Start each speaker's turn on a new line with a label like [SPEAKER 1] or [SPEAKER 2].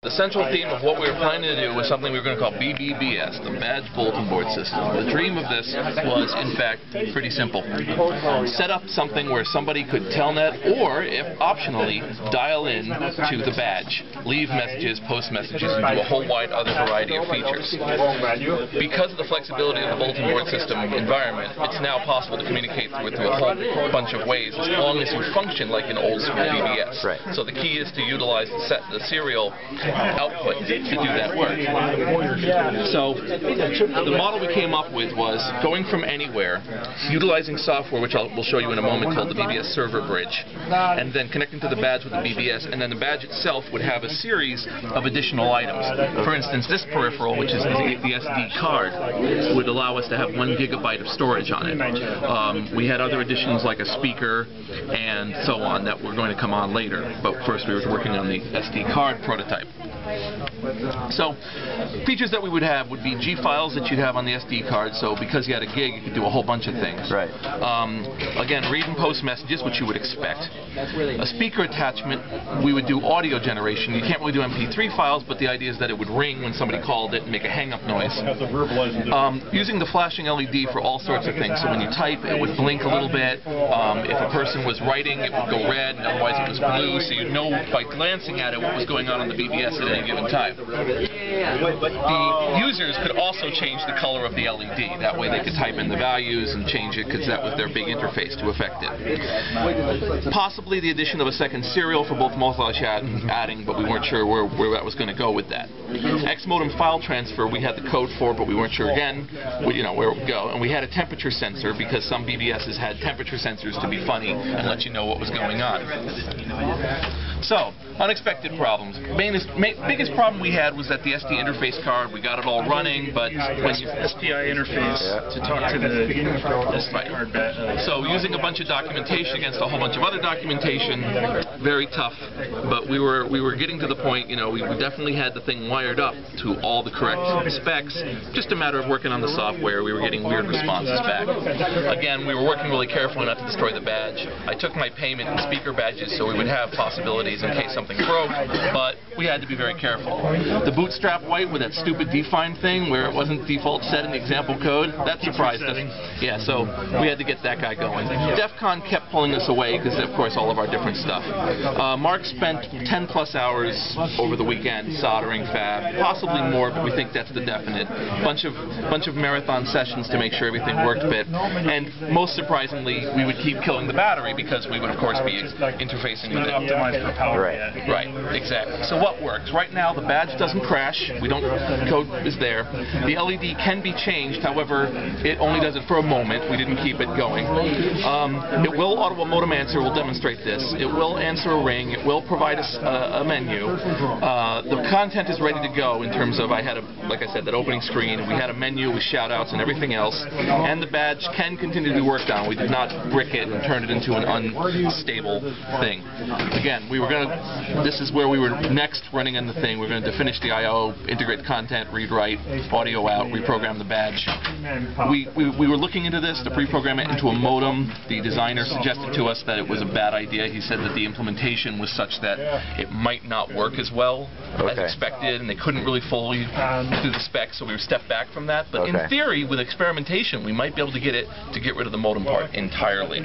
[SPEAKER 1] The central theme of what we were planning to do was something we were going to call BBBS, the Badge Bulletin Board System. The dream of this was, in fact, pretty simple. Set up something where somebody could telnet or, if optionally, dial in to the badge, leave messages, post messages, and do a whole wide other variety of features. Because of the flexibility of the bulletin board system environment, it's now possible to communicate through it through a whole bunch of ways as long as you function like an old school BBS.
[SPEAKER 2] Right.
[SPEAKER 1] So the key is to utilize the, set, the serial output to do that work. So the model we came up with was going from anywhere, utilizing software, which I'll, we'll show you in a moment, called the BBS Server Bridge, and then connecting to the badge with the BBS, and then the badge itself would have a series of additional items. For instance, this peripheral, which is the SD card, would allow us to have one gigabyte of storage on it. Um, we had other additions like a speaker and so on that were going to come on later, but first we were working on the SD card prototype. So, features that we would have would be G files that you'd have on the SD card. So, because you had a gig, you could do a whole bunch of things.
[SPEAKER 2] Right.
[SPEAKER 1] Um, again, read and post messages, which you would expect. A speaker attachment, we would do audio generation. You can't really do MP3 files, but the idea is that it would ring when somebody called it and make a hang-up noise. Um, using the flashing LED for all sorts of things. So when you type, it would blink a little bit. Um, if a person was writing, it would go red, and otherwise it was blue, so you'd know by glancing at it what was going on on the BBS at any given time. The users could also change the color of the LED. That way they could type in the values and change it because that was their big interface to affect it. Possibly the addition of a second serial for both and adding, but we weren't sure where, where that was going to go with that. X-modem file transfer we had the code for, but we weren't sure again we, you know, where it would go. And we had a temperature sensor because some BBSs had temperature sensors to be funny and let you know what was going on. So, unexpected problems. Main, biggest problem we had was that the SD interface card, we got it all running, but when you...
[SPEAKER 3] SPI interface to talk to the SD card.
[SPEAKER 1] So using a bunch of documentation against a whole bunch of other documentation, very tough. But we were we were getting to the point, you know, we, we definitely had the thing wired up to all the correct specs. Just a matter of working on the software. We were getting weird responses back. Again, we were working really carefully not to destroy the badge. I took my payment in speaker badges so we would have possibilities in case something broke, but we had to be very careful. The bootstrap white with that stupid define thing where it wasn't default set in the example code, that surprised us. Yeah, so we had to get that guy going. DEF CON kept pulling us away because, of course, all of our different stuff. Uh, Mark spent 10 plus hours over the weekend soldering fab, possibly more, but we think that's the definite. Bunch of bunch of marathon sessions to make sure everything worked bit. And most surprisingly, we would keep killing the battery because we would, of course, be interfacing with it.
[SPEAKER 3] Optimized
[SPEAKER 2] Right.
[SPEAKER 3] yet.
[SPEAKER 1] Right, exactly. So what works? Right now, the badge doesn't crash. We don't, code is there. The LED can be changed, however, it only does it for a moment. We didn't keep it going. Um, it will auto modem answer. We'll demonstrate this. It will answer a ring. It will provide us a, a menu. Uh, the content is ready to go in terms of I had a, like I said, that opening screen. We had a menu with shout outs and everything else. And the badge can continue to be worked on. We did not brick it and turn it into an unstable thing. Again, we were going to, this is where we were next running on the thing. We are going to finish the I.O., integrate content, read write, audio out, reprogram the badge. We, we, we were looking into this to pre-program it into a modem. The designer suggested to us that it was a bad idea. He said that the implementation was such that it might not work as well as expected, and they couldn't really fully do the specs, so we stepped back from that. But in theory, with experimentation, we might be able to get it to get rid of the modem part entirely.